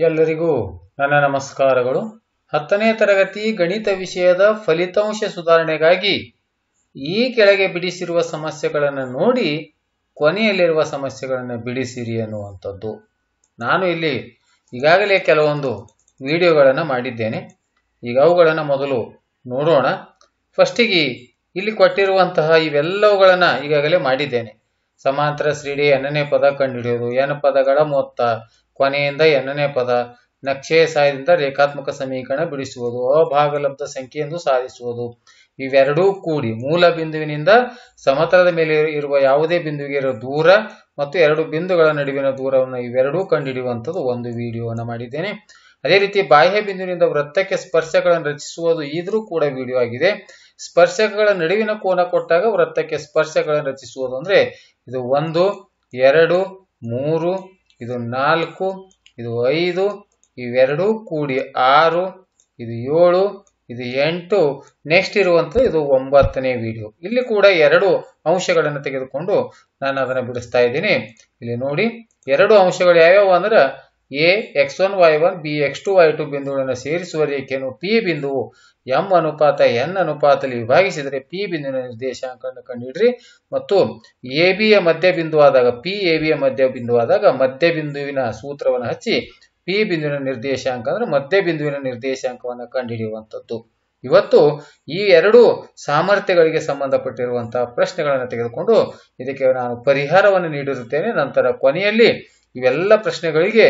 ಎಲ್ಲರಿಗೂ ನನ್ನ ನಮಸ್ಕಾರಗಳು. ಹತ್ತನೇ ತರಗತಿ ಗಣಿತ ವಿಷಯದ ಫಲಿತಾಂಶ ಸುಧಾರಣೆಗಾಗಿ ಈ ಕೆಳಗೆ ಬಿಡಿಸಿರುವ ಸಮಸ್ಯೆಗಳನ್ನು ನೋಡಿ, ಕೊನೆಯಲ್ಲಿರುವ ಸಮಸ್ಯೆಗಳನ್ನು ಬಿಡಿಸಿರಿ ಅನ್ನುವಂಥದ್ದು ನಾನು ಇಲ್ಲಿ ಈಗಾಗಲೇ ಕೆಲವೊಂದು ವಿಡಿಯೋಗಳನ್ನು ಮಾಡಿದ್ದೇನೆ. ಈಗ ಅವುಗಳನ್ನು ಮೊದಲು ನೋಡೋಣ. ಫಸ್ಟಿಗೆ ಇಲ್ಲಿ ಕೊಟ್ಟಿರುವಂತಹ ಇವೆಲ್ಲವುಗಳನ್ನು ಈಗಾಗಲೇ ಮಾಡಿದ್ದೇನೆ. ಸಮಾಂತರ ಶ್ರೀಡಿ ಎನ್ನನೇ ಪದ ಕಂಡುಹಿಡಿಯೋದು ಎನ್ ಪದಗಳ ಮೊತ್ತ ಕೊನೆಯಿಂದ ಎನ್ನನೇ ಪದ ನಕ್ಷೆಯ ಸಹಾಯದಿಂದ ರೇಖಾತ್ಮಕ ಸಮೀಕರಣ ಬಿಡಿಸುವುದು, ಅಭಾಗಲಬ್ಧ ಸಂಖ್ಯೆಯನ್ನು ಸಾಧಿಸುವುದು. ಇವೆರಡೂ ಕೂಡಿ ಮೂಲ ಬಿಂದುವಿನಿಂದ ಸಮತಲದ ಮೇಲೆ ಇರುವ ಯಾವುದೇ ಬಿಂದುವಿಗೆ ಇರುವ ದೂರ ಮತ್ತು ಎರಡು ಬಿಂದುಗಳ ನಡುವಿನ ದೂರವನ್ನು ಇವೆರಡೂ ಕಂಡುಹಿಡಿಯುವಂಥದ್ದು ಒಂದು ವಿಡಿಯೋವನ್ನು ಮಾಡಿದ್ದೇನೆ. ಅದೇ ರೀತಿ ಬಾಹ್ಯ ಬಿಂದುವಿನಿಂದ ವೃತ್ತಕ್ಕೆ ಸ್ಪರ್ಶಗಳನ್ನು ರಚಿಸುವುದು ಇದ್ರೂ ಕೂಡ ವಿಡಿಯೋ ಆಗಿದೆ. ಸ್ಪರ್ಶಕಗಳ ನಡುವಿನ ಕೋನ ಕೊಟ್ಟಾಗ ವೃತ್ತಕ್ಕೆ ಸ್ಪರ್ಶಗಳನ್ನು ರಚಿಸುವುದು ಅಂದ್ರೆ ಇದು ಒಂದು, ಎರಡು, ಮೂರು ಇದು ನಾಲ್ಕು, ಇದು ಐದು, ಇವೆರಡೂ ಕೂಡಿ ಆರು, ಇದು ಏಳು, ಇದು ಎಂಟು. ನೆಕ್ಸ್ಟ್ ಇರುವಂಥದ್ದು ಇದು ಒಂಬತ್ತನೇ ವಿಡಿಯೋ ಇಲ್ಲಿ ಕೂಡ ಎರಡು ಅಂಶಗಳನ್ನು ತೆಗೆದುಕೊಂಡು ನಾನು ಅದನ್ನು ಬಿಡಿಸ್ತಾ ಇದ್ದೀನಿ. ಇಲ್ಲಿ ನೋಡಿ, ಎರಡು ಅಂಶಗಳು ಯಾವ್ಯಾವು ಅಂದ್ರೆ A x one y one B x two y two ಬಿಂದುಗಳನ್ನು ಸೇರಿಸುವ ರೇಖೆಯನ್ನು ಪಿ ಬಿಂದುವು ಎಂ ಅನುಪಾತ ಎನ್ ಅನುಪಾತದಲ್ಲಿ ವಿಭಾಗಿಸಿದರೆ ಪಿ ಬಿಂದುವಿನ ನಿರ್ದೇಶಾಂಕವನ್ನು ಕಂಡುಹಿಡ್ರಿ ಮತ್ತು ಎ ಬಿಯ ಮಧ್ಯ ಬಿಂದುವಾದಾಗ ಪಿ ಎ ಬಿಯ ಮಧ್ಯ ಬಿಂದುವಾದಾಗ ಮಧ್ಯ ಬಿಂದುವಿನ ಸೂತ್ರವನ್ನು ಹಚ್ಚಿ ಪಿ ಬಿಂದುವಿನ ನಿರ್ದೇಶಾಂಕ ಅಂದ್ರೆ ಮಧ್ಯ ಬಿಂದುವಿನ ನಿರ್ದೇಶಾಂಕವನ್ನು ಕಂಡುಹಿಡಿಯುವಂಥದ್ದು. ಇವತ್ತು ಈ ಎರಡು ಸಾಮರ್ಥ್ಯಗಳಿಗೆ ಸಂಬಂಧಪಟ್ಟಿರುವಂತಹ ಪ್ರಶ್ನೆಗಳನ್ನು ತೆಗೆದುಕೊಂಡು ಇದಕ್ಕೆ ನಾನು ಪರಿಹಾರವನ್ನು ನೀಡಿರುತ್ತೇನೆ. ನಂತರ ಕೊನೆಯಲ್ಲಿ ಇವೆಲ್ಲ ಪ್ರಶ್ನೆಗಳಿಗೆ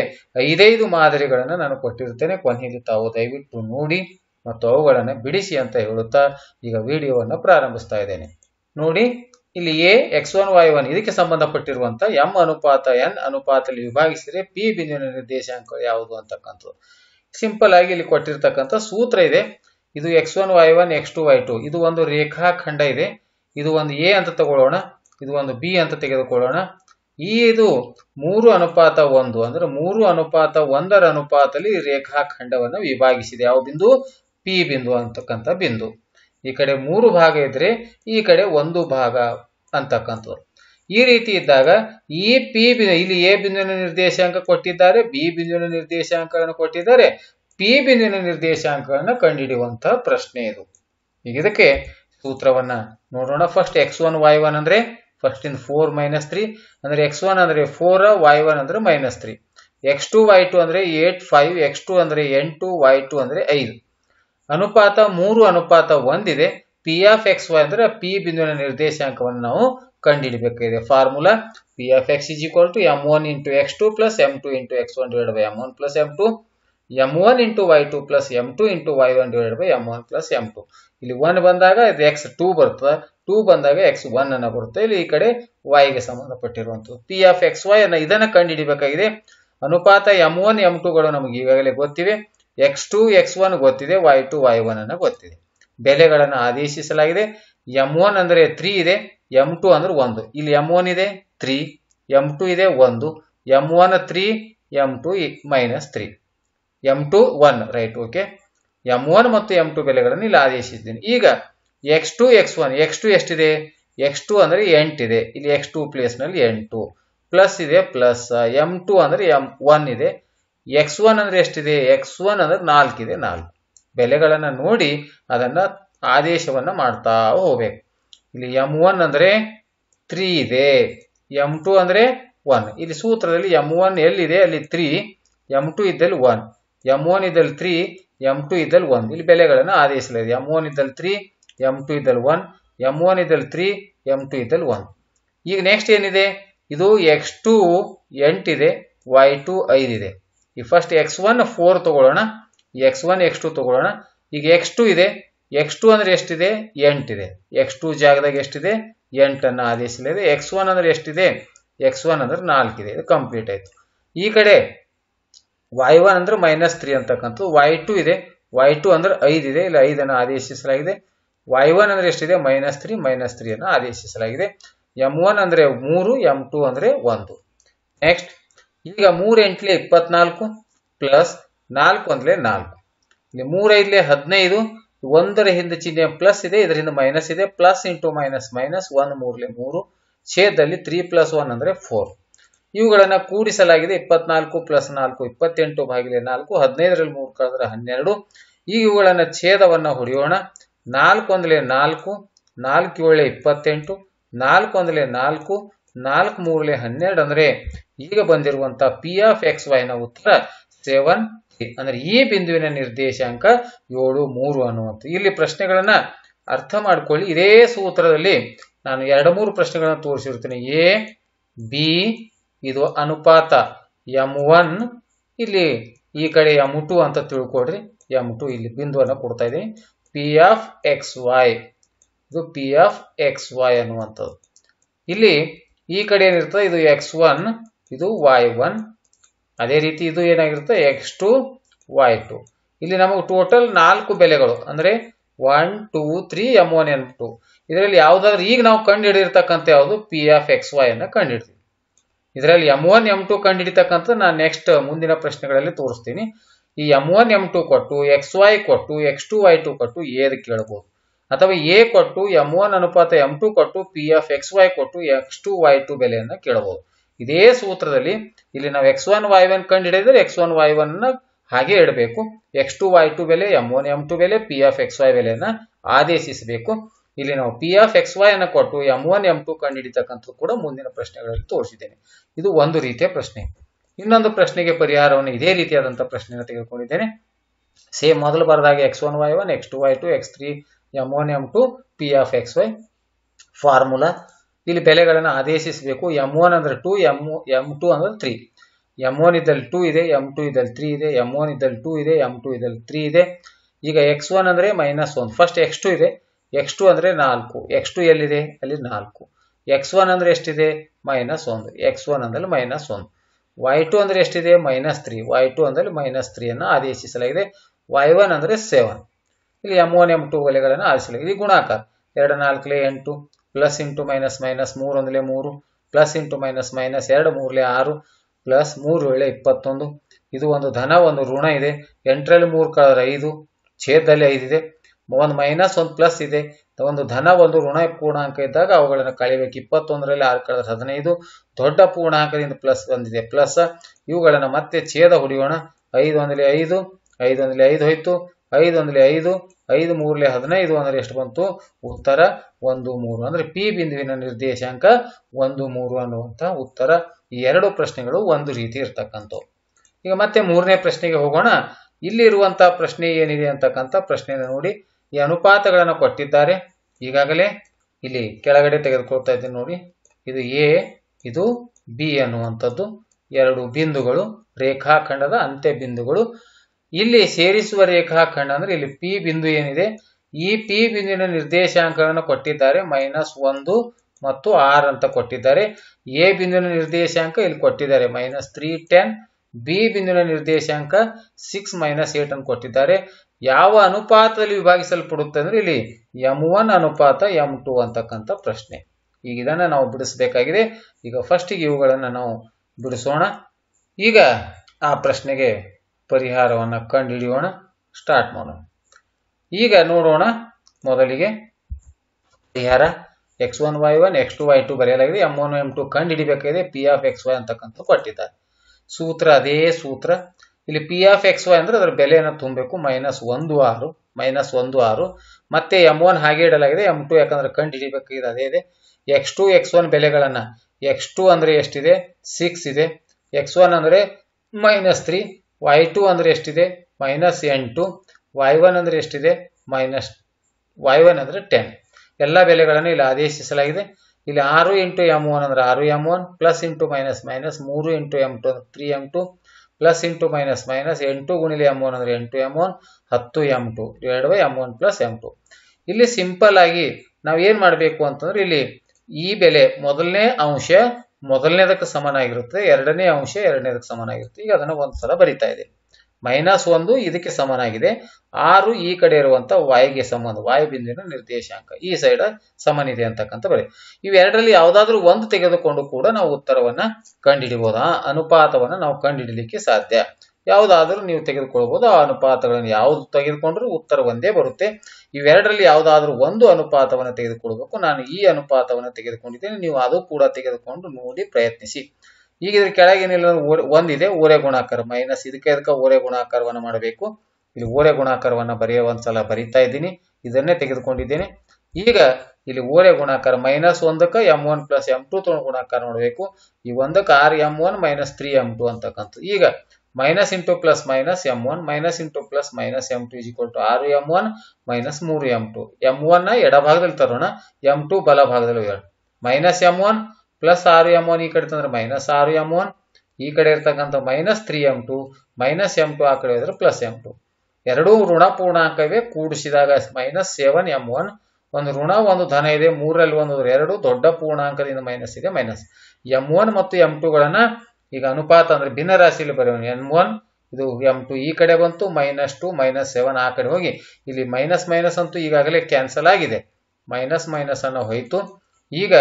ಐದೈದು ಮಾದರಿಗಳನ್ನು ನಾನು ಕೊಟ್ಟಿರುತ್ತೇನೆ. ಕೊನೆಯಲ್ಲಿ ತಾವು ದಯವಿಟ್ಟು ನೋಡಿ ಮತ್ತು ಅವುಗಳನ್ನು ಬಿಡಿಸಿ ಅಂತ ಹೇಳುತ್ತಾ ಈಗ ವಿಡಿಯೋವನ್ನು ಪ್ರಾರಂಭಿಸ್ತಾ ಇದ್ದೇನೆ. ನೋಡಿ, ಇಲ್ಲಿ A x one y one ಇದಕ್ಕೆ ಸಂಬಂಧಪಟ್ಟಿರುವಂತಹ ಎಂ ಅನುಪಾತ ಎನ್ ಅನುಪಾತದಲ್ಲಿ ವಿಭಾಗಿಸಿದರೆ ಪಿ ಬಿಂದುವಿನ ನಿರ್ದೇಶಾಂಕ ಯಾವುದು ಅಂತಕ್ಕಂಥದ್ದು. ಸಿಂಪಲ್ ಆಗಿ ಇಲ್ಲಿ ಕೊಟ್ಟಿರ್ತಕ್ಕಂಥ ಸೂತ್ರ ಇದೆ. ಇದು x one y one x two y two ಇದು ಒಂದು ರೇಖಾಖಂಡ ಇದೆ. ಇದು ಒಂದು ಎ ಅಂತ ತಗೊಳ್ಳೋಣ. ಇದು ಒಂದು ಬಿ ಅಂತ ತೆಗೆದುಕೊಳ್ಳೋಣ. ಈ ಇದು ಮೂರು ಅನುಪಾತ ಒಂದು ಅಂದ್ರೆ ಮೂರು ಅನುಪಾತ ಒಂದರ ಅನುಪಾತದಲ್ಲಿ ರೇಖಾಖಂಡವನ್ನು ವಿಭಾಗಿಸಿದೆ. ಯಾವ ಬಿಂದು? ಪಿ ಬಿಂದು ಅಂತಕ್ಕಂಥ ಬಿಂದು. ಈ ಕಡೆ ಮೂರು ಭಾಗ ಇದ್ರೆ ಈ ಕಡೆ ಒಂದು ಭಾಗ ಅಂತಕ್ಕಂಥದ್ದು. ಈ ರೀತಿ ಇದ್ದಾಗ ಈ ಪಿ ಬಿಂದು, ಇಲ್ಲಿ ಎ ಬಿಂದುವಿನ ನಿರ್ದೇಶಾಂಕ ಕೊಟ್ಟಿದ್ದಾರೆ, ಬಿ ಬಿಂದುವಿನ ನಿರ್ದೇಶಾಂಕವನ್ನು ಕೊಟ್ಟಿದ್ದಾರೆ. ಪಿ ಬಿಂದುವಿನ ನಿರ್ದೇಶಾಂಕವನ್ನು ಕಂಡುಹಿಡಿಯುವಂತಹ ಪ್ರಶ್ನೆ ಇದು. ಈಗ ಇದಕ್ಕೆ ಸೂತ್ರವನ್ನ ನೋಡೋಣ. First x one y one ಅಂದ್ರೆ? ಫಸ್ಟ್ ಇಂದ ಫೋರ್ ಮೈನಸ್ ತ್ರೀ ಅಂದ್ರೆ ಎಕ್ಸ್ ಒನ್ ಅಂದ್ರೆ ಫೋರ್ ವೈ ಒನ್ ಅಂದ್ರೆ minus three x two y two ಅಂದ್ರೆ ಏಟ್ ಫೈವ್ ಎಕ್ಸ್ ಟು ಅಂದ್ರೆ ಎಂಟು ವೈ ಟು ಅಂದ್ರೆ ಐದು. ಅನುಪಾತ ಮೂರು, ಅನುಪಾತ ಒಂದಿದೆ ಪಿ ಆಫ್ ಎಕ್ಸ್ ವೈ ಅಂದ್ರೆ ಪಿ ಬಿಂದುವಿನ ನಿರ್ದೇಶಾಂಕವನ್ನು ನಾವು ಕಂಡುಹಿಡಬೇಕಾಗಿದೆ formula P of x is equal to m one into x two plus m two into x one divide by m one plus m two m one into y two plus m two into y one divide by m one plus m two ಇಲ್ಲಿ one ಬಂದಾಗ ಇದು X two ಬರ್ತದೆ two ಬಂದಾಗ X one ಅನ್ನ ಬರುತ್ತೆ ಇಲ್ಲಿ ಈ ಕಡೆ ವೈಗೆ ಸಂಬಂಧಪಟ್ಟಿರುವಂಥದ್ದು. ಪಿ ಆಫ್ ಎಕ್ಸ್ ವೈ ಅನ್ನ ಇದನ್ನು ಕಂಡುಹಿಡಿಬೇಕಾಗಿದೆ. ಅನುಪಾತ ಎಂ ಒನ್ ಎಂ ಟುಗಳು ನಮಗೆ ಈಗಾಗಲೇ ಗೊತ್ತಿವೆ. ಎಕ್ಸ್ ಟು ಎಕ್ಸ್ ಒನ್ ಗೊತ್ತಿದೆ. ವೈ ಟು ವೈ ಒನ್ ಅನ್ನ ಗೊತ್ತಿದೆ. ಬೆಲೆಗಳನ್ನು ಆದೇಶಿಸಲಾಗಿದೆ. ಎಂ ಒನ್ ಅಂದರೆ ತ್ರೀ ಇದೆ. ಎಂ ಟು ಅಂದ್ರೆ ಒಂದು. ಇಲ್ಲಿ ಎಂ ಒನ್ ಇದೆ ತ್ರೀ ಎಂ ಟು ಇದೆ, ಒಂದು. M one three m two minus three m two one right okay m one ಮತ್ತು ಎಂ ಟು ಬೆಲೆಗಳನ್ನು ಇಲ್ಲಿ ಆದೇಶಿಸಿದ್ದೀನಿ. ಈಗ x two x one x two ಎಷ್ಟಿದೆ? ಎಕ್ಸ್ ಟು ಅಂದರೆ ಎಂಟು ಇದೆ ಇಲ್ಲಿ ಎಕ್ಸ್ ಟು ಪ್ಲೇಸ್ನಲ್ಲಿ ಎಂಟು. ಪ್ಲಸ್ ಇದೆ ಪ್ಲಸ್ ಎಂ ಟು ಅಂದರೆ ಎಂ ಒನ್ ಇದೆ. ಎಕ್ಸ್ ಒನ್ ಅಂದರೆ ಎಷ್ಟಿದೆ? ಎಕ್ಸ್ ಒನ್ ಅಂದರೆ ನಾಲ್ಕು ಇದೆ ನಾಲ್ಕು. ಬೆಲೆಗಳನ್ನು ನೋಡಿ ಅದನ್ನು ಆದೇಶವನ್ನು ಮಾಡ್ತಾ ಹೋಗ್ಬೇಕು. ಇಲ್ಲಿ ಎಂ ಒನ್ ಅಂದರೆ ತ್ರೀ ಇದೆ. ಎಂ ಟು ಅಂದರೆ ಒನ್ ಇಲ್ಲಿ ಸೂತ್ರದಲ್ಲಿ ಎಂ ಒನ್ ಎಲ್ಲಿದೆ? ಅಲ್ಲಿ ತ್ರೀ ಎಂ ಟು ಇದ್ದಲ್ಲಿ ಒನ್ ಎಂ ಒನ್ ಇದ್ದಲ್ಲಿ ತ್ರೀ ಎಂ ಟು ಇದ್ದಲ್ಲಿ ಒನ್ ಇಲ್ಲಿ ಬೆಲೆಗಳನ್ನು ಆದೇಶಿಸಲಾಗಿದೆ. ಎಂ ಒನ್ ಇದ್ದಲ್ಲಿ ತ್ರೀ ಎಂ ಟು ಇದ್ದಲ್ಲಿ ಒನ್ ಎಂ ಒನ್ ಇದ್ದಲ್ಲಿ ತ್ರೀ ಎಂ ಟು ಇದ್ದಲ್ಲಿ ಒನ್ ಈಗ ನೆಕ್ಸ್ಟ್ ಏನಿದೆ? ಇದು ಎಕ್ಸ್ ಟು ಎಂಟಿದೆ ವೈ ಟು ಐದಿದೆ ಈ ಫಸ್ಟ್ ಎಕ್ಸ್ ಒನ್ ಫೋರ್ ತಗೊಳ್ಳೋಣ. ಎಕ್ಸ್ ಒನ್, ಎಕ್ಸ್ ಟು ತಗೊಳ್ಳೋಣ. ಈಗ ಎಕ್ಸ್ ಟು ಇದೆ. ಎಕ್ಸ್ ಟು ಅಂದರೆ ಎಷ್ಟಿದೆ? ಎಂಟಿದೆ ಎಕ್ಸ್ ಟು ಜಾಗದಾಗ ಎಷ್ಟಿದೆ? ಎಂಟನ್ನು ಆದೇಶಿಸಲಿದೆ ಎಕ್ಸ್ ಒನ್ ಅಂದ್ರೆ ಎಷ್ಟಿದೆ? ಎಕ್ಸ್ ಒನ್ ಅಂದ್ರೆ ನಾಲ್ಕಿದೆ ಇದು. ಕಂಪ್ಲೀಟ್ ಆಯಿತು. ಈ ಕಡೆ ವೈ ಒನ್ ಅಂದ್ರೆ ಮೈನಸ್ ತ್ರೀ ಅಂತಕ್ಕಂಥದ್ದು. ವೈ ಟು ಇದೆ. ವೈ ಟು ಅಂದ್ರೆ ಐದು ಇದೆ. ಇಲ್ಲಿ ಐದನ್ನು ಆದೇಶಿಸಲಾಗಿದೆ. ವೈ ಒನ್ ಅಂದ್ರೆ ಎಷ್ಟಿದೆ? ಮೈನಸ್ ತ್ರೀ ಮೈನಸ್ ತ್ರೀ ಅನ್ನು ಆದೇಶಿಸಲಾಗಿದೆ. ಎಂ ಒನ್ ಅಂದ್ರೆ ಮೂರು ಎಂ ಟು ಅಂದ್ರೆ ಒಂದು. ನೆಕ್ಸ್ಟ್ ಈಗ ಮೂರು ಎಂಟ್ಲೆ ಇಪ್ಪತ್ನಾಲ್ಕು ಪ್ಲಸ್ ನಾಲ್ಕು ಅಂದ್ರೆ ನಾಲ್ಕು. ಇಲ್ಲಿ ಮೂರೈದ್ಲೆ ಹದಿನೈದು. ಒಂದರ ಹಿಂದೆ ಚಿಹ್ನೆ ಪ್ಲಸ್ ಇದೆ. ಇದರಿಂದ ಮೈನಸ್ ಇದೆ. Plus into minus minus one ಮೂರ್ಲೆ ಮೂರು. ಛೇದಲ್ಲಿ ತ್ರೀ ಪ್ಲಸ್ ಒನ್ ಅಂದ್ರೆ ಫೋರ್ ಇವುಗಳನ್ನ ಕೂಡಿಸಲಾಗಿದೆ ಇಪ್ಪತ್ನಾಲ್ಕು ಪ್ಲಸ್ ನಾಲ್ಕು, ಇಪ್ಪತ್ತೆಂಟು ಬಾಗಿಲೆ ನಾಲ್ಕು, ಹದಿನೈದರಲ್ಲಿ ಮೂರು ಕಳೆದ್ರೆ ಹನ್ನೆರಡು. ಈಗ ಇವುಗಳನ್ನ ಛೇದವನ್ನ ಹೊಡೆಯೋಣ. ನಾಲ್ಕು ಒಂದಲೆ ನಾಲ್ಕು ನಾಲ್ಕು ಏಳೆ ಇಪ್ಪತ್ತೆಂಟು, ನಾಲ್ಕು ಒಂದಲೆ ನಾಲ್ಕು ನಾಲ್ಕು ಮೂರಲೆ ಹನ್ನೆರಡು ಅಂದ್ರೆ ಈಗ ಬಂದಿರುವಂತ ಪಿ ಆಫ್ ಎಕ್ಸ್ ವೈನ ಉತ್ತರ ಸೆವೆನ್ ಅಂದ್ರೆ ಈ ಬಿಂದುವಿನ ನಿರ್ದೇಶಾಂಕ ಏಳು, ಮೂರು ಅನ್ನುವಂಥ ಇಲ್ಲಿ ಪ್ರಶ್ನೆಗಳನ್ನ ಅರ್ಥ ಮಾಡ್ಕೊಳ್ಳಿ. ಇದೇ ಸೂತ್ರದಲ್ಲಿ ನಾನು ಎರಡು, ಮೂರು ಪ್ರಶ್ನೆಗಳನ್ನ ತೋರಿಸಿರ್ತೀನಿ. ಎ ಬಿ ಇದು ಅನುಪಾತ ಎಂ ಒನ್. ಇಲ್ಲಿ ಈ ಕಡೆ ಎಂ ಟು ಅಂತ ತಿಳ್ಕೊಡ್ರಿ ಎಂ ಟು ಇಲ್ಲಿ ಬಿಂದುವನ್ನು ಕೊಡ್ತಾ ಇದೆ ಪಿ ಎಫ್ ಎಕ್ಸ್ ವೈ ಇದು ಪಿ ಎಫ್ ಎಕ್ಸ್ ವೈ ಅನ್ನುವಂಥದ್ದು. ಇಲ್ಲಿ ಈ ಕಡೆ ಏನಿರ್ತದೆ? ಇದು ಎಕ್ಸ್ ಒನ್ ಇದು ವೈ ಒನ್ ಅದೇ ರೀತಿ ಇದು ಏನಾಗಿರುತ್ತೆ? ಎಕ್ಸ್ ಟು ವೈ ಟು ಇಲ್ಲಿ ನಮಗೆ ಟೋಟಲ್ ನಾಲ್ಕು ಬೆಲೆಗಳು. ಅಂದರೆ one two three m one m two ಇದರಲ್ಲಿ ಯಾವುದಾದ್ರೂ ಈಗ ನಾವು ಕಂಡು ಹಿಡಿದಿರ್ತಕ್ಕಂಥ ಯಾವುದು? ಪಿ ಎಫ್ ಎಕ್ಸ್ ವೈ ಅನ್ನು ಕಂಡು ಹಿಡಿದ್ವಿ ಇದರಲ್ಲಿ ಎಂ ಒನ್ ಎಂ ಟು ಕಂಡು ಹಿಡಿತಕ್ಕಂಥ ನಾನು ನೆಕ್ಸ್ಟ್ ಮುಂದಿನ ಪ್ರಶ್ನೆಗಳಲ್ಲಿ ತೋರಿಸ್ತೀನಿ. ಈ ಎಂ ಒನ್ ಎಂ ಟು ಕೊಟ್ಟು ಎಕ್ಸ್ ವೈ ಕೊಟ್ಟು ಎಕ್ಸ್ ಟು ವೈ ಟು ಕೊಟ್ಟು ಏದ್ ಕೇಳಬಹುದು ಅಥವಾ ಎ ಕೊಟ್ಟು ಎಂ ಒನ್ ಅನುಪಾತ ಎಂ ಟು ಕೊಟ್ಟು ಪಿ ಎಫ್ ಎಕ್ಸ್ ವೈ ಕೊಟ್ಟು ಎಕ್ಸ್ ಟು ವೈ ಟು ಬೆಲೆಯನ್ನು ಕೇಳಬಹುದು ಇದೇ ಸೂತ್ರದಲ್ಲಿ ಇಲ್ಲಿ ನಾವು ಎಕ್ಸ್ ಒನ್ ವೈ ಒನ್ ಕಂಡು ಹಿಡಿದ್ರೆ ಎಕ್ಸ್ ಒನ್ ವೈ ಒನ್ ಹಾಗೆ ಇಡಬೇಕು. ಎಕ್ಸ್ ಟು ವೈ ಟು ಬೆಲೆ ಎಂ ಒನ್ ಎಂ ಟು ಬೆಲೆ ಪಿ ಎಫ್ ಎಕ್ಸ್ ವೈ ಬೆಲೆಯನ್ನು ಆದೇಶಿಸಬೇಕು. ಇಲ್ಲಿ ನಾವು ಪಿ ಎಫ್ ಎಕ್ಸ್ ವೈ ಅನ್ನು ಕೊಟ್ಟು ಎಂ ಒನ್ ಎಂ ಟು ಕಂಡು ಹಿಡಿತಕ್ಕಂಥದ್ದು ಕೂಡ ಮುಂದಿನ ಪ್ರಶ್ನೆಗಳಲ್ಲಿ ತೋರಿಸಿದ್ದೇನೆ. ಇದು ಒಂದು ರೀತಿಯ ಪ್ರಶ್ನೆ. ಇನ್ನೊಂದು ಪ್ರಶ್ನೆಗೆ ಪರಿಹಾರವನ್ನು ಇದೇ ರೀತಿಯಾದಂಥ ಪ್ರಶ್ನೆಯನ್ನು ತೆಗೆದುಕೊಂಡಿದ್ದೇನೆ. ಸೇಮ್ ಮೊದಲು ಬರೆದಾಗ x one y one x two y two x three m one m two P of x y formula ಇಲ್ಲಿ ಬೆಲೆಗಳನ್ನು ಆದೇಶಿಸಬೇಕು. ಎಂ ಒನ್ ಅಂದ್ರೆ ಟು ಎಂ ಎಂ ಟು ಅಂದ್ರೆ ತ್ರೀ ಎಂ ಒನ್ ಇದ್ದಲ್ಲಿ ಟೂ ಇದೆ ಎಂ ಟು ಇದ್ದಲ್ಲಿ three ಇದೆ M one ಇದ್ದಲ್ಲಿ ಟೂ ಇದೆ ಎಂ ಟು ಇದ್ದಲ್ಲಿ ತ್ರೀ ಇದೆ. ಈಗ ಎಕ್ಸ್ ಒನ್ ಅಂದ್ರೆ minus one first x two ಇದೆ. ಎಕ್ಸ್ ಟು ಅಂದ್ರೆ ನಾಲ್ಕು, ಎಕ್ಸ್ ಟು ಎಲ್ಲಿದೆ? ಅಲ್ಲಿ ನಾಲ್ಕು. ಎಕ್ಸ್ ಒನ್ ಅಂದ್ರೆ ಎಷ್ಟಿದೆ? ಮೈನಸ್ ಒಂದು. ಎಕ್ಸ್ ಒನ್ ಅಂದ್ರೆ ಮೈನಸ್ ಒಂದು. ವೈ ಟು ಅಂದ್ರೆ ಎಷ್ಟಿದೆ? Minus three. ವೈ ಟು ಅಂದ್ರೆ ಮೈನಸ್ ತ್ರೀಯನ್ನು ಆದೇಶಿಸಲಾಗಿದೆ. ವೈ ಒನ್ ಅಂದ್ರೆ ಸೆವೆನ್. ಇಲ್ಲಿ ಎಂ ಒನ್ ಎಂ ಟು ಬೆಲೆಗಳನ್ನು ಆರಿಸಲಾಗಿದೆ. ಈ ಗುಣಾಕಾರ. ಎರಡು, ನಾಲ್ಕಲೆ ಎಂಟು, ಪ್ಲಸ್ ಇಂಟು ಮೈನಸ್ ಮೈನಸ್ ಮೂರು ಒಂದಲೇ ಮೂರು, ಪ್ಲಸ್ ಇಂಟು ಮೈನಸ್ ಮೈನಸ್ ಎರಡು ಮೂರಲೆ ಆರು, ಪ್ಲಸ್ ಮೂರು ವೇಳೆ ಇಪ್ಪತ್ತೊಂದು. ಇದು ಒಂದು ಧನ, ಒಂದು ಋಣ ಇದೆ. ಎಂಟರಲ್ಲಿ ಮೂರು ಕಳೆದ್ರೆ ಐದು, ಛೇದದಲ್ಲಿ ಐದಿದೆ. ಒಂದು ಮೈನಸ್ ಒಂದು ಪ್ಲಸ್ ಇದೆ. ಒಂದು ಧನ, ಒಂದು ಋಣ ಪೂರ್ಣಾಂಕ ಇದ್ದಾಗ ಅವುಗಳನ್ನು ಕಳಿಬೇಕು ಇಪ್ಪತ್ತೊಂದರಲ್ಲಿ ಆರು ಕಳೆದ ಹದಿನೈದು, ದೊಡ್ಡ ಪೂರ್ಣಾಂಕದಿಂದ ಪ್ಲಸ್ ಬಂದಿದೆ. ಪ್ಲಸ್ ಇವುಗಳನ್ನು ಮತ್ತೆ ಛೇದ ಹೊಡೆಯೋಣ. ಐದು ಒಂದಲೇ ಐದು ಐದು ಒಂದಲೇ ಐದು ಹೋಯ್ತು. ಐದು ಒಂದಲೇ ಐದು ಐದು ಮೂರಲೆ ಹದಿನೈದು ಅಂದರೆ ಎಷ್ಟು ಬಂತು? ಉತ್ತರ ಒಂದು ಮೂರು. ಅಂದರೆ ಪಿ ಬಿಂದುವಿನ ನಿರ್ದೇಶಾಂಕ ಒಂದು ಮೂರು ಅನ್ನುವಂಥ ಉತ್ತರ. ಈ ಎರಡು ಪ್ರಶ್ನೆಗಳು ಒಂದು ರೀತಿ ಇರ್ತಕ್ಕಂಥವು. ಈಗ ಮತ್ತೆ ಮೂರನೇ ಪ್ರಶ್ನೆಗೆ ಹೋಗೋಣ. ಇಲ್ಲಿರುವಂಥ ಪ್ರಶ್ನೆ ಏನಿದೆ ಅಂತಕ್ಕಂಥ ಪ್ರಶ್ನೆಯನ್ನು ನೋಡಿ. ಈ ಅನುಪಾತಗಳನ್ನು ಕೊಟ್ಟಿದ್ದಾರೆ. ಈಗಾಗಲೇ ಇಲ್ಲಿ ಕೆಳಗಡೆ ತೆಗೆದುಕೊಳ್ತಾ ಇದ್ದೀನಿ ನೋಡಿ. ಇದು ಎ, ಇದು ಬಿ ಅನ್ನುವಂಥದ್ದು ಎರಡು ಬಿಂದುಗಳು ರೇಖಾಖಂಡದ ಅಂತ್ಯ ಬಿಂದುಗಳು ಇಲ್ಲಿ ಸೇರಿಸುವ ರೇಖಾಖಂಡ ಅಂದ್ರೆ ಇಲ್ಲಿ ಪಿ ಬಿಂದು ಏನಿದೆ? ಈ ಪಿ ಬಿಂದುವಿನ ನಿರ್ದೇಶಾಂಕಗಳನ್ನು ಕೊಟ್ಟಿದ್ದಾರೆ. ಮೈನಸ್ ಒಂದು ಮತ್ತು ಆರ್ ಅಂತ ಕೊಟ್ಟಿದ್ದಾರೆ. ಎ ಬಿಂದುವಿನ ನಿರ್ದೇಶಾಂಕ ಇಲ್ಲಿ ಕೊಟ್ಟಿದ್ದಾರೆ. Minus three ten. ಬಿ ಬಿಂದುವಿನ ನಿರ್ದೇಶಾಂಕ ಸಿಕ್ಸ್ ಮೈನಸ್ ಏಟ್ ಅನ್ನು ಕೊಟ್ಟಿದ್ದಾರೆ. ಯಾವ ಅನುಪಾತದಲ್ಲಿ ವಿಭಾಗಿಸಲ್ಪಡುತ್ತೆ ಅಂದ್ರೆ ಇಲ್ಲಿ ಎಂ ಒನ್ ಅನುಪಾತ ಎಂ ಟು ಅಂತಕ್ಕಂಥ ಪ್ರಶ್ನೆ. ಈಗ ಇದನ್ನ ನಾವು ಬಿಡಿಸಬೇಕಾಗಿದೆ. ಈಗ ಫಸ್ಟಿಗೆ ಇವುಗಳನ್ನು ನಾವು ಬಿಡಿಸೋಣ. ಈಗ ಆ ಪ್ರಶ್ನೆಗೆ ಪರಿಹಾರವನ್ನು ಕಂಡುಹಿಡಿಯೋಣ. ಸ್ಟಾರ್ಟ್ ಮಾಡೋಣ. ಈಗ ನೋಡೋಣ ಮೊದಲಿಗೆ ಪರಿಹಾರ. X one y one x two y two ಬರೆಯಲಾಗಿದೆ. ಎಂ ಒನ್ ಎಂ ಟು ಕಂಡು ಹಿಡಿಬೇಕಾಗಿದೆ ಪಿ ಆಫ್ ಎಕ್ಸ್ ವೈ ಅಂತಕ್ಕಂಥ ಕೊಟ್ಟಿದ್ದಾರೆ. ಸೂತ್ರ, ಅದೇ ಸೂತ್ರ. ಇಲ್ಲಿ ಪಿ ಆಫ್ ಎಕ್ಸ್ ವೈ ಅಂದ್ರೆ ಅದರ ಬೆಲೆಯನ್ನು ತುಂಬಬೇಕು. ಮೈನಸ್ ಒಂದು ಆರು ಮೈನಸ್ ಒಂದು ಆರು. ಮತ್ತೆ ಎಂ ಒನ್ ಹಾಗೆ ಇಡಲಾಗಿದೆ. ಎಂ ಟು ಯಾಕಂದ್ರೆ ಕಂಡು ಹಿಡಿಬೇಕಾಗಿದೆ. ಅದೇ ಇದೆ. ಎಕ್ಸ್ ಟು ಎಕ್ಸ್ ಒನ್ ಬೆಲೆಗಳನ್ನು ಎಕ್ಸ್ ಟು ಅಂದ್ರೆ ಎಷ್ಟಿದೆ? ಸಿಕ್ಸ್ ಇದೆ. ಎಕ್ಸ್ ಒನ್ ಅಂದ್ರೆ ಮೈನಸ್ ತ್ರೀ ವೈ ಟು ಅಂದ್ರೆ ಎಷ್ಟಿದೆ? ಮೈನಸ್ ಎಂಟು ವೈ ಒನ್ ಅಂದ್ರೆ ಎಷ್ಟಿದೆ? ಮೈನಸ್ ವೈ ಒನ್ ಅಂದ್ರೆ ಟೆನ್ ಎಲ್ಲ ಬೆಲೆಗಳನ್ನು ಇಲ್ಲಿ ಆದೇಶಿಸಲಾಗಿದೆ. ಇಲ್ಲಿ ಆರು ಇಂಟು ಎಂ ಒನ್ ಅಂದ್ರೆ ಆರು m one plus into minus minus ಮೂರು into m two three m two plus into minus minus ಎಂಟು ಗುಣಿಲಿ ಎಂ ಒನ್ ಅಂದರೆ ಎಂಟು ಎಂ ಒನ್ ಹತ್ತು m two divide by m one plus m two ಇಲ್ಲಿ simple ಆಗಿ ನಾವು ಏನು ಮಾಡಬೇಕು ಅಂತಂದ್ರೆ ಇಲ್ಲಿ ಈ ಬೆಲೆ ಮೊದಲನೇ ಅಂಶ ಮೊದಲನೇದಕ್ಕೆ ಸಮನಾಗಿರುತ್ತೆ, ಎರಡನೇ ಅಂಶ ಎರಡನೇದಕ್ಕೆ ಸಮನಾಗಿರುತ್ತೆ. ಈಗ ಅದನ್ನು ಒಂದು ಸಲ ಬರಿತಾ ಇದೆ ಮೈನಸ್ ಒಂದು ಇದಕ್ಕೆ ಸಮನಾಗಿದೆ. ಆರು ಈ ಕಡೆ ಇರುವಂತ ವಾಯಿಗೆ ಸಂಬಂಧ ವಾಯು ಬಿಂದುವಿನ ನಿರ್ದೇಶಾಂಕ. ಈ ಸೈಡ್ ಸಮನಿದೆ ಅಂತಕ್ಕಂಥ ಬರೀ ಇವೆರಡರಲ್ಲಿ ಯಾವುದಾದ್ರೂ ಒಂದು ತೆಗೆದುಕೊಂಡು ಕೂಡ ನಾವು ಉತ್ತರವನ್ನ ಕಂಡುಹಿಡಿಬಹುದು ಆ ಅನುಪಾತವನ್ನ ನಾವು ಕಂಡುಹಿಡಲಿಕ್ಕೆ ಸಾಧ್ಯ. ಯಾವುದಾದ್ರೂ ನೀವು ತೆಗೆದುಕೊಳ್ಬಹುದು ಆ ಅನುಪಾತಗಳನ್ನು ಯಾವ್ದು ತೆಗೆದುಕೊಂಡ್ರೂ ಉತ್ತರ ಒಂದೇ ಬರುತ್ತೆ. ಇವೆರಡರಲ್ಲಿ ಯಾವುದಾದ್ರೂ ಒಂದು ಅನುಪಾತವನ್ನು ತೆಗೆದುಕೊಳ್ಬೇಕು. ನಾನು ಈ ಅನುಪಾತವನ್ನು ತೆಗೆದುಕೊಂಡಿದ್ದೇನೆ. ನೀವು ಅದು ಕೂಡ ತೆಗೆದುಕೊಂಡು ನೋಡಿ ಪ್ರಯತ್ನಿಸಿ. ಈಗ ಇದ್ರ ಕೆಳಗೇನಿಲ್ಲ ಒಂದಿದೆ, ಓರೆ ಗುಣಾಕಾರ. ಮೈನಸ್ ಇದಕ್ಕೆ ಅದಕ್ಕೆ ಓರೆ ಗುಣಾಕಾರವನ್ನು ಮಾಡಬೇಕು? ಇಲ್ಲಿ ಓರೆ ಗುಣಾಕಾರವನ್ನು ಬರೆಯೋ ಒಂದ್ಸಲ ಬರಿತಾ ಇದ್ದೀನಿ. ಇದನ್ನೇ ತೆಗೆದುಕೊಂಡಿದ್ದೇನೆ. ಈಗ ಇಲ್ಲಿ ಓರೆ ಗುಣಾಕಾರ ಮೈನಸ್ ಒಂದಕ್ಕೆ m one plus m two ತೊಗೊಂಡು ಗುಣಾಕಾರ ನೋಡಬೇಕು. ಈ ಒಂದಕ್ಕೆ R m one minus three m two ಅಂತಕ್ಕಂಥ ಈಗ minus into plus minus m one minus into plus minus m two equal to ಆರು ಎಂ ಒನ್ ಮೈನಸ್ ಮೂರು ಎಂ ಟು. ಎಂ ಒನ್ ಎಡಭಾಗದಲ್ಲಿ ತರೋಣ. ಎಂ ಟು ಬಲಭಾಗದಲ್ಲಿ ಮೈನಸ್ ಎಂ ಒನ್ ಪ್ಲಸ್ ಆರು M one ಈ ಕಡೆ ತಂದ್ರೆ ಮೈನಸ್ ಆರು ಎಂ ಒನ್ ಈ ಕಡೆ ಇರ್ತಕ್ಕಂಥ minus three M two minus M two ಆ ಕಡೆ ಹೋದ್ರೆ ಪ್ಲಸ್ ಎಂ ಟು ಎರಡೂ ಋಣ ಪೂರ್ಣಾಂಕವೇ ಕೂಡಿಸಿದಾಗ ಮೈನಸ್ ಸೆವೆನ್ ಎಂ ಒನ್ ಒಂದು ಋಣ, ಒಂದು ಧನ ಇದೆ ಮೂರಲ್ಲಿ ಒಂದು ಎರಡು, ದೊಡ್ಡ ಪೂರ್ಣಾಂಕದಿಂದ ಮೈನಸ್ ಇದೆ ಮೈನಸ್ ಎಂ ಒನ್ ಮತ್ತು ಎಂ ಟುಗಳನ್ನ ಈಗ ಅನುಪಾತ ಅಂದ್ರೆ ಭಿನ್ನ ರಾಶಿಯಲ್ಲಿ ಬರೆಯೋಣ. ಎಂ ಒನ್ ಇದು ಎಂ ಟು ಈ ಕಡೆ ಬಂತು ಮೈನಸ್ ಟು ಮೈನಸ್ ಸೆವೆನ್ ಆ ಕಡೆ ಹೋಗಿ. ಇಲ್ಲಿ ಮೈನಸ್ ಮೈನಸ್ ಅಂತೂ ಈಗಾಗಲೇ ಕ್ಯಾನ್ಸಲ್ ಆಗಿದೆ. ಮೈನಸ್ ಮೈನಸ್ ಅನ್ನೋ ಹೋಯಿತು. ಈಗ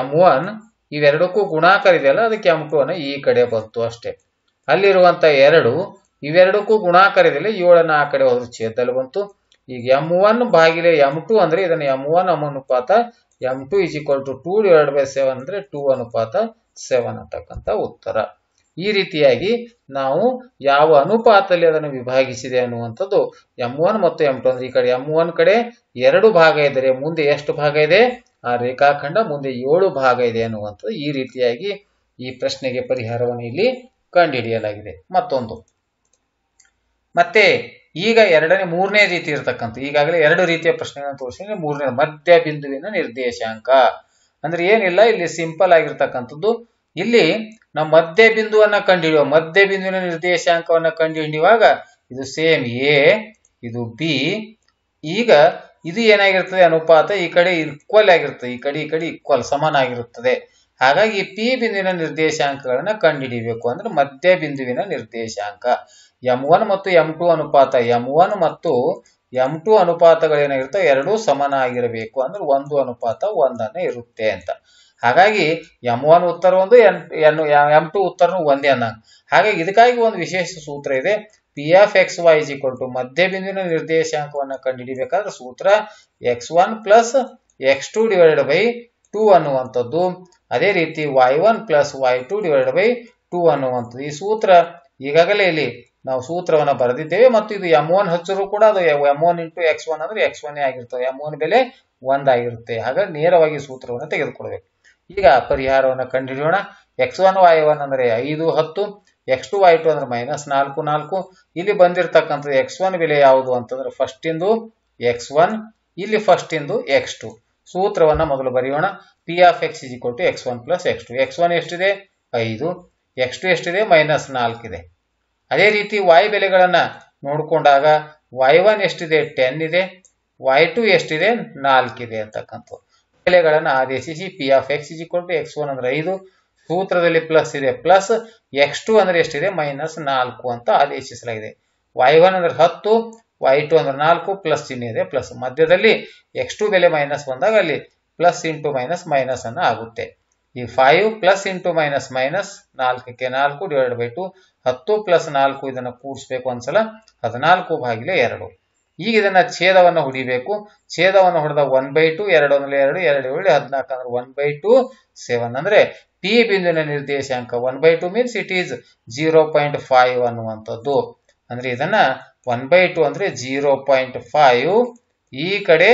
ಎಂ ಒನ್ ಇವೆರಡಕ್ಕೂ ಗುಣಾಕಾರ ಇದೆಯಲ್ಲ, ಅದಕ್ಕೆ ಅನ್ನ ಈ ಕಡೆ ಬಂತು ಅಷ್ಟೇ. ಅಲ್ಲಿರುವಂತ ಎರಡು, ಇವೆರಡಕ್ಕೂ ಗುಣಾಕಾರ ಇದೆಯಲ್ಲ, ಏಳನ್ನ ಆ ಕಡೆ ಹೋದ್ರೆ ಛೇದದಲ್ಲಿ ಬಂತು. ಈಗ ಎಂ ಒನ್ ಬಾಗಿಲೆ ಎಂ ಟು ಅಂದ್ರೆ ಇದನ್ನ ಎಂ ಒನ್ ಎಂ ಅನುಪಾತ m two is equal to two divide by seven ಅಂದ್ರೆ ಟೂ ಅನುಪಾತ ಸೆವೆನ್ ಅಂತಕ್ಕಂಥ ಉತ್ತರ. ಈ ರೀತಿಯಾಗಿ ನಾವು ಯಾವ ಅನುಪಾತದಲ್ಲಿ ಅದನ್ನು ವಿಭಾಗಿಸಿದೆ ಅನ್ನುವಂಥದ್ದು ಎಂ ಒನ್ ಮತ್ತು ಎಂ ಟು ಅಂದ್ರೆ ಈ ಕಡೆ ಎಂ ಒನ್ ಕಡೆ ಎರಡು ಭಾಗ ಇದ್ದರೆ ಮುಂದೆ ಎಷ್ಟು ಭಾಗ ಇದೆ? ಆ ರೇಖಾಖಂಡ ಮುಂದೆ ಏಳು ಭಾಗ ಇದೆ ಅನ್ನುವಂಥದ್ದು ಈ ರೀತಿಯಾಗಿ ಈ ಪ್ರಶ್ನೆಗೆ ಪರಿಹಾರವನ್ನು ಇಲ್ಲಿ ಕಂಡುಹಿಡಿಯಲಾಗಿದೆ. ಮತ್ತೊಂದು. ಮತ್ತೆ ಈಗ ಎರಡನೇ, ಮೂರನೇ ರೀತಿ ಇರತಕ್ಕಂಥ, ಈಗಾಗಲೇ ಎರಡು ರೀತಿಯ ಪ್ರಶ್ನೆಗಳನ್ನು ತೋರಿಸಿದ್ರೆ ಮೂರನೇ ಮಧ್ಯ ಬಿಂದುವಿನ ನಿರ್ದೇಶಾಂಕ. ಅಂದ್ರೆ ಏನಿಲ್ಲ, ಇಲ್ಲಿ ಸಿಂಪಲ್ ಆಗಿರ್ತಕ್ಕಂಥದ್ದು. ಇಲ್ಲಿ ನಾವು ಮಧ್ಯ ಬಿಂದುವನ್ನ ಕಂಡುಹಿಡಿಯುವ ಮಧ್ಯ ಬಿಂದುವಿನ ನಿರ್ದೇಶಾಂಕವನ್ನ ಕಂಡುಹಿಡಿಯುವಾಗ ಇದು ಸೇಮ್ ಎ, ಇದು ಬಿ. ಈಗ ಇದು ಏನಾಗಿರ್ತದೆ ಅನುಪಾತ? ಈ ಕಡೆ ಈಕ್ವಲ್ ಆಗಿರ್ತದೆ ಈ ಕಡೆ ಈ ಕಡೆ ಈಕ್ವಲ್ ಸಮಾನಾಗಿರುತ್ತದೆ. ಹಾಗಾಗಿ ಪಿ ಬಿಂದುವಿನ ನಿರ್ದೇಶಾಂಕಗಳನ್ನ ಕಂಡುಹಿಡಿಯಬೇಕು ಅಂದ್ರೆ ಮಧ್ಯ ಬಿಂದುವಿನ ನಿರ್ದೇಶಾಂಕ. ಎಂ ಒನ್ ಮತ್ತು ಎಂ ಟು ಅನುಪಾತ. ಎಂ ಒನ್ ಮತ್ತು ಎಂ ಟು ಅನುಪಾತಗಳೇನಾಗಿರ್ತವೆ ಎರಡೂ ಸಮನಾಗಿರಬೇಕು ಅಂದ್ರೆ ಒಂದು ಅನುಪಾತ, ಒಂದನ್ನೇ ಇರುತ್ತೆ ಅಂತ. ಹಾಗಾಗಿ ಎಂ ಒನ್ ಉತ್ತರ ಒಂದು ಎನ್ ಎನ್ ಎಂ ಟು ಉತ್ತರನು ಒಂದೇ ಅನ್ನ ಹಾಗಾಗಿ ಇದಕ್ಕಾಗಿ ಒಂದು ವಿಶೇಷ ಸೂತ್ರ ಇದೆ. P of x y is equal to ಮಧ್ಯ ಬಿಂದುವಿನ ನಿರ್ದೇಶಾಂಕವನ್ನು ಕಂಡುಹಿಡಿಬೇಕಾದ್ರೆ ಸೂತ್ರ x one plus x two divided by two ಅನ್ನುವಂಥದ್ದು ಅದೇ ರೀತಿ y one plus y two divided by two ಅನ್ನುವಂಥದ್ದು ಈ ಸೂತ್ರ ಈಗಾಗಲೇ ಇಲ್ಲಿ ನಾವು ಸೂತ್ರವನ್ನು ಬರೆದಿದ್ದೇವೆ ಮತ್ತು ಇದು ಎಂ ಒನ್ ಹಚ್ಚರು ಕೂಡ ಅದು m one into x one ಅಂದ್ರೆ ಎಕ್ಸ್ ಒನ್ ಆಗಿರ್ತದೆ ಎಂ ಒನ್ ಬೆಲೆ ಒಂದಾಗಿರುತ್ತೆ ಹಾಗಾಗಿ ನೇರವಾಗಿ ಸೂತ್ರವನ್ನು ತೆಗೆದುಕೊಳ್ಬೇಕು. ಈಗ ಪರಿಹಾರವನ್ನು ಕಂಡುಹಿಡಿಯೋಣ. ಎಕ್ಸ್ ಒನ್ ವೈ ಒನ್ ಅಂದ್ರೆ ಐದು ಹತ್ತು. ಎಕ್ಸ್ ಟು ವೈ ಟು ಅಂದ್ರೆ ಮೈನಸ್ ನಾಲ್ಕು ನಾಲ್ಕು. ಇಲ್ಲಿ ಬಂದಿರತಕ್ಕಂಥ ಎಕ್ಸ್ ಒನ್ ಬೆಲೆ ಯಾವುದು ಅಂತಂದ್ರೆ ಫಸ್ಟ್ ಇಂದು ಎಕ್ಸ್ ಒನ್ ಇಲ್ಲಿ ಫಸ್ಟ್ ಇಂದು ಎಕ್ಸ್ ಟು ಸೂತ್ರವನ್ನ ಮೊದಲು ಬರೆಯೋಣ. P of X is equal to X one plus X two X one ಎಷ್ಟಿದೆ? ಐದು. ಎಕ್ಸ್ ಟು ಎಷ್ಟಿದೆ? ಮೈನಸ್ ನಾಲ್ಕಿದೆ ಅದೇ ರೀತಿ ವೈ ಬೆಲೆಗಳನ್ನ ನೋಡಿಕೊಂಡಾಗ ವೈ ಒನ್ ಎಷ್ಟಿದೆ? ಟೆನ್ ಇದೆ. ವೈ ಟು ಎಷ್ಟಿದೆ? ನಾಲ್ಕಿದೆ ಅಂತಕ್ಕಂಥ ಬೆಲೆಗಳನ್ನು ಆದೇಶಿಸಿ P of X is equal to X one ಅಂದ್ರೆ ಐದು. ಸೂತ್ರದಲ್ಲಿ ಪ್ಲಸ್ ಇದೆ. ಪ್ಲಸ್ ಎಕ್ಸ್ ಟು ಅಂದ್ರೆ ಎಷ್ಟಿದೆ? ಮೈನಸ್ ನಾಲ್ಕು ಅಂತ ಆದೇಶಿಸಲಾಗಿದೆ ವೈ ಒನ್ ಅಂದ್ರೆ ಹತ್ತು ವೈ ಟು ಅಂದ್ರೆ ನಾಲ್ಕು ಪ್ಲಸ್ ಚಿಹ್ನೆ ಇದೆ ಪ್ಲಸ್ ಮಧ್ಯದಲ್ಲಿ ಎಕ್ಸ್ ಟು ಬೆಲೆ ಮೈನಸ್ ಬಂದಾಗ ಅಲ್ಲಿ ಪ್ಲಸ್ ಇಂಟು ಮೈನಸ್ ಮೈನಸ್ ಅನ್ನ ಆಗುತ್ತೆ. ಈ five plus into minus minus ನಾಲ್ಕಕ್ಕೆ ನಾಲ್ಕು ಡಿವೈಡ್ ಬೈ ಟು ಹತ್ತು ಪ್ಲಸ್ ನಾಲ್ಕು ಇದನ್ನು ಕೂಡಿಸ್ಬೇಕು ಒಂದ್ಸಲ, ಹದಿನಾಲ್ಕು ಬಾಗಿಲೆ ಎರಡು. ಈಗ ಇದನ್ನ ಛೇದವನ್ನು ಹೊಡಿಬೇಕು. ಛೇದವನ್ನು ಹೊಡೆದ ಒನ್ ಬೈ ಟು ಎರಡು ಅಂದ್ರೆ ಎರಡು ಎರಡು ಏಳು, ಹದಿನಾಲ್ಕು ಅಂದ್ರೆ ಒನ್ ಬೈ ಟು ಸೆವೆನ್ ಅಂದ್ರೆ ಪಿ ಬಿಂದುವಿನ ನಿರ್ದೇಶಾಂಕ. One by two means it is zero point five ಅನ್ನುವಂಥದ್ದು. ಅಂದ್ರೆ ಇದನ್ನ ಒನ್ ಬೈ ಟು ಅಂದ್ರೆ ಜೀರೋ ಪಾಯಿಂಟ್ ಫೈವ್ ಈ ಕಡೆ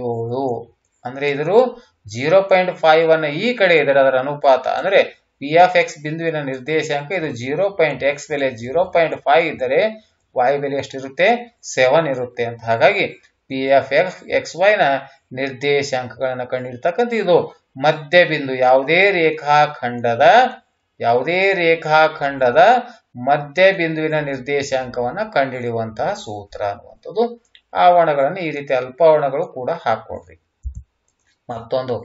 ಏಳು. ಅಂದ್ರೆ ಇದ್ರು ಜೀರೋ ಪಾಯಿಂಟ್ ಫೈವ್ ಅನ್ನ ಈ ಕಡೆ ಇದ್ರೆ ಅದರ ಅನುಪಾತ ಅಂದ್ರೆ ಪಿ ಆಫ್ ಎಕ್ಸ್ ಬಿಂದುವಿನ ನಿರ್ದೇಶಾಂಕ ಇದು ಜೀರೋ ಪಾಯಿಂಟ್ ಎಕ್ಸ್ ಬೆಲೆ ಜೀರೋ ಪಾಯಿಂಟ್ ಫೈವ್ ಇದ್ದರೆ ವೈ ಬೆಲೆ ಎಷ್ಟಿರುತ್ತೆ? ಸೆವೆನ್ ಇರುತ್ತೆ. ಅಂತ ಹಾಗಾಗಿ ಪಿ ಎಫ್ ಎಕ್ಸ್ ಎಕ್ಸ್ ವೈನ ನಿರ್ದೇಶಾಂಕಗಳನ್ನು ಕಂಡಿರ್ತಕ್ಕಂಥ ಇದು ಮಧ್ಯ ಬಿಂದು ಯಾವುದೇ ರೇಖಾಖಂಡದ ಯಾವುದೇ ರೇಖಾಖಂಡದ ಮಧ್ಯ ಬಿಂದುವಿನ ನಿರ್ದೇಶಾಂಕವನ್ನು ಕಂಡುಹಿಡಿಯುವಂತಹ ಸೂತ್ರ ಅನ್ನುವಂಥದ್ದು. ಆವರಣಗಳನ್ನು ಈ ರೀತಿ ಅಲ್ಪಾವರಣಗಳು ಕೂಡ ಹಾಕೊಳ್ರಿ ಮತ್ತೊಂದು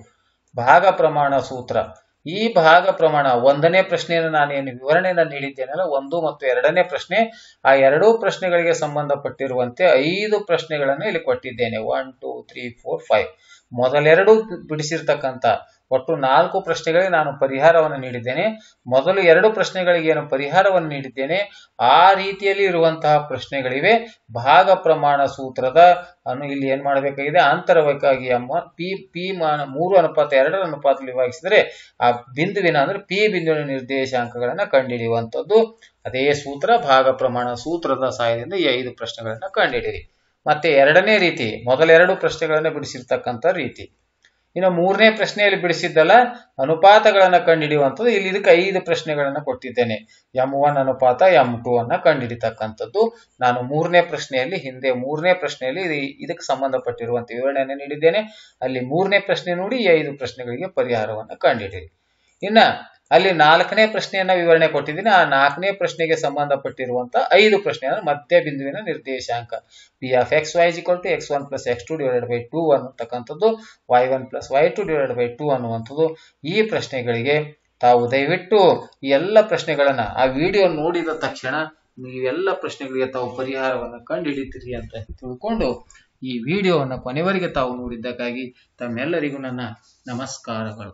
ಭಾಗ ಪ್ರಮಾಣ ಸೂತ್ರ. ಈ ಭಾಗ ಪ್ರಮಾಣ ಒಂದನೇ ಪ್ರಶ್ನೆಯನ್ನು ನಾನು ಏನು ವಿವರಣೆಯನ್ನು ನೀಡಿದ್ದೇನಲ್ಲ, ಒಂದು ಮತ್ತು ಎರಡನೇ ಪ್ರಶ್ನೆ, ಆ ಎರಡೂ ಪ್ರಶ್ನೆಗಳಿಗೆ ಸಂಬಂಧಪಟ್ಟಿರುವಂತೆ ಐದು ಪ್ರಶ್ನೆಗಳನ್ನು ಇಲ್ಲಿ ಕೊಟ್ಟಿದ್ದೇನೆ. One two three four five ಮೊದಲೆರಡು ಬಿಡಿಸಿರ್ತಕ್ಕಂಥ ಒಟ್ಟು ನಾಲ್ಕು ಪ್ರಶ್ನೆಗಳಿಗೆ ನಾನು ಪರಿಹಾರವನ್ನು ನೀಡಿದ್ದೇನೆ. ಮೊದಲು ಎರಡು ಪ್ರಶ್ನೆಗಳಿಗೆ ಏನು ಪರಿಹಾರವನ್ನು ನೀಡಿದ್ದೇನೆ. ಆ ರೀತಿಯಲ್ಲಿ ಇರುವಂತಹ ಪ್ರಶ್ನೆಗಳಿವೆ. ಭಾಗ ಪ್ರಮಾಣ ಸೂತ್ರದ, ಅನ್ನು ಇಲ್ಲಿ ಏನ್ ಮಾಡಬೇಕಾಗಿದೆ? ಅಂತರವಾಗಿ ಪಿ ಪಿ ಮಾನ ಮೂರು ಅನುಪಾತ ಎರಡರ ಅನುಪಾತದಲ್ಲಿ ವಿಭಾಗಿಸಿದರೆ ಆ ಬಿಂದುವಿನ ಅಂದ್ರೆ ಪಿ ಬಿಂದುವಿನ ನಿರ್ದೇಶಾಂಕಗಳನ್ನ ಕಂಡುಹಿಡಿಯುವಂಥದ್ದು ಅದೇ ಸೂತ್ರ, ಭಾಗ ಪ್ರಮಾಣ ಸೂತ್ರದ ಸಹಾಯದಿಂದ ಈ ಐದು ಪ್ರಶ್ನೆಗಳನ್ನ ಕಂಡುಹಿಡಿಯಿರಿ ಮತ್ತೆ ಎರಡನೇ ರೀತಿ, ಮೊದಲೆರಡು ಪ್ರಶ್ನೆಗಳನ್ನ ಬಿಡಿಸಿರ್ತಕ್ಕಂಥ ರೀತಿ. ಇನ್ನು ಮೂರನೇ ಪ್ರಶ್ನೆಯಲ್ಲಿ ಬಿಡಿಸಿದ್ದಲ್ಲ, ಅನುಪಾತಗಳನ್ನು ಕಂಡುಹಿಡಿಯುವಂಥದ್ದು ಇಲ್ಲಿ ಇದಕ್ಕೆ ಐದು ಪ್ರಶ್ನೆಗಳನ್ನು ಕೊಟ್ಟಿದ್ದೇನೆ. ಎಂ ಒನ್ ಅನುಪಾತ ಎಂ ಟು ಅನ್ನ ಕಂಡುಹಿಡಿತಕ್ಕಂಥದ್ದು ನಾನು ಮೂರನೇ ಪ್ರಶ್ನೆಯಲ್ಲಿ, ಹಿಂದೆ ಮೂರನೇ ಪ್ರಶ್ನೆಯಲ್ಲಿ ಇದು- ಇದಕ್ಕೆ ಸಂಬಂಧಪಟ್ಟಿರುವಂಥ ವಿವರಣೆಯನ್ನು ನೀಡಿದ್ದೇನೆ. ಅಲ್ಲಿ ಮೂರನೇ ಪ್ರಶ್ನೆ ನೋಡಿ, ಈ ಐದು ಪ್ರಶ್ನೆಗಳಿಗೆ ಪರಿಹಾರವನ್ನು ಕಂಡುಹಿಡಿಯಿರಿ ಇನ್ನ ಅಲ್ಲಿ ನಾಲ್ಕನೇ ಪ್ರಶ್ನೆಯನ್ನ ವಿವರಣೆ ಕೊಟ್ಟಿದ್ದೀನಿ. ಆ ನಾಲ್ಕನೇ ಪ್ರಶ್ನೆಗೆ ಸಂಬಂಧಪಟ್ಟಿರುವಂತ ಐದು ಪ್ರಶ್ನೆ ಅಂದ್ರೆ ಮಧ್ಯ ಬಿಂದುವಿನ ನಿರ್ದೇಶಾಂಕ. P of x y equal to x one plus x two divided by two ಅನ್ನತಕ್ಕಂಥದ್ದು. Y one plus y two divided by two ಅನ್ನುವಂಥದ್ದು. ಈ ಪ್ರಶ್ನೆಗಳಿಗೆ ತಾವು ದಯವಿಟ್ಟು ಈ ಎಲ್ಲ ಪ್ರಶ್ನೆಗಳನ್ನ ಆ ವಿಡಿಯೋ ನೋಡಿದ ತಕ್ಷಣ ನೀವೆಲ್ಲ ಪ್ರಶ್ನೆಗಳಿಗೆ ತಾವು ಪರಿಹಾರವನ್ನು ಕಂಡುಹಿಡಿತೀರಿ ಅಂತ ತಿಳ್ಕೊಂಡು ಈ ವಿಡಿಯೋವನ್ನು ಕೊನೆವರೆಗೆ ತಾವು ನೋಡಿದ್ದಕ್ಕಾಗಿ ತಮ್ಮೆಲ್ಲರಿಗೂ ನನ್ನ ನಮಸ್ಕಾರಗಳು.